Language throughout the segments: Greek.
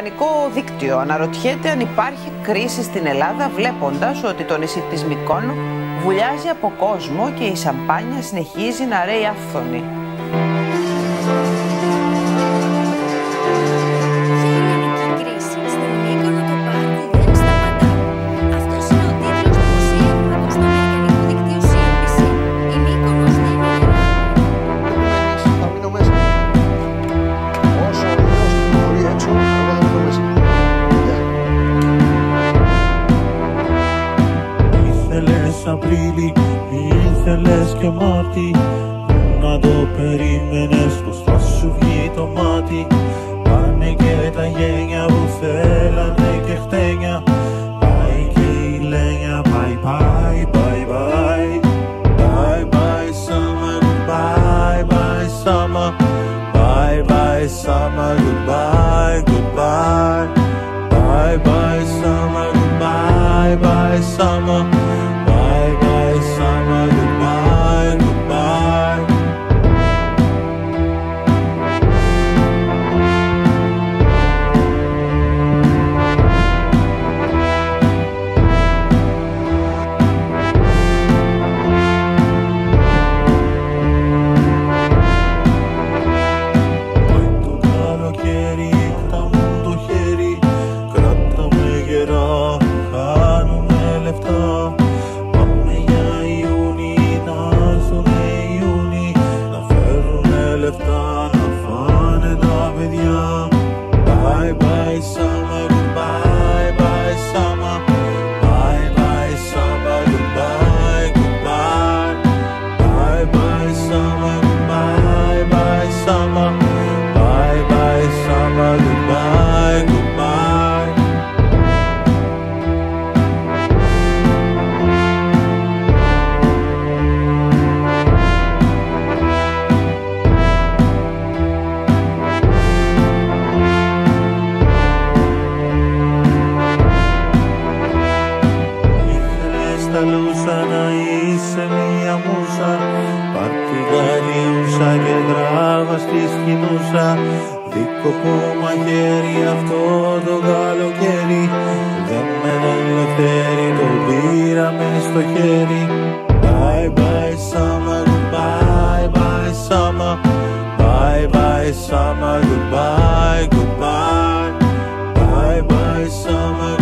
Αμερικανικό δίκτυο αναρωτιέται αν υπάρχει κρίση στην Ελλάδα βλέποντας ότι το νησί της Μικόνο βουλιάζει από κόσμο και η σαμπάνια συνεχίζει να ρέει άφθονη. Απρίλη Ήθελες και Μάρτι. Να το περίμενες πως θα σου βγει το μάτι. Πάνε και τα γένια που θέλανε και χτένια. Πάει και η λένια Bye bye bye bye Bye bye summer Goodbye bye summer. Bye bye summer Goodbye goodbye να είσαι μία μουσα Πάρτι γαλιούσα και τράβα στη σκηνούσα Δίκοπο μαχαίρι αυτό το καλοκαίρι Δεν με ελευθέρι το πήραμε στο χέρι Bye bye summer, bye bye summer Bye bye summer, goodbye, goodbye Bye bye summer,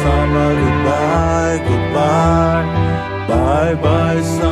summer, goodbye, goodbye. Bye bye summer.